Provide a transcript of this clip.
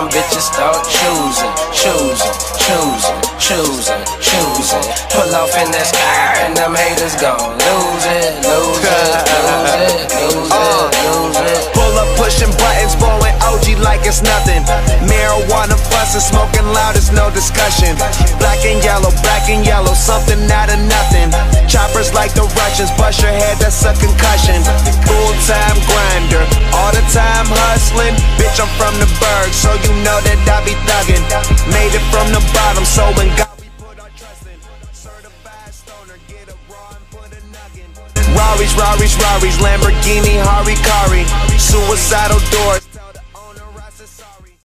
them bitches start choosing, choosing, choosing, choosing, choosing. Pull off in that sky and them haters gon' lose it, lose it, lose it, lose it, uh. lose it. Pull up pushing buttons, blowing OG like it's nothing. Marijuana fussing, smoking loud, it's no discussion. Black and yellow, black and yellow, something out of nothing. Choppers like the Russians, bust your head, that's a concussion. Hustling. Bitch, I'm from the burg, so you know that I be thuggin'. Made it from the bottom, so when God we put our trust in. Certified stoner, get a raw and put a nugget. Rari's, Rari's, Rari's, Lamborghini, Harikari. Suicidal doors,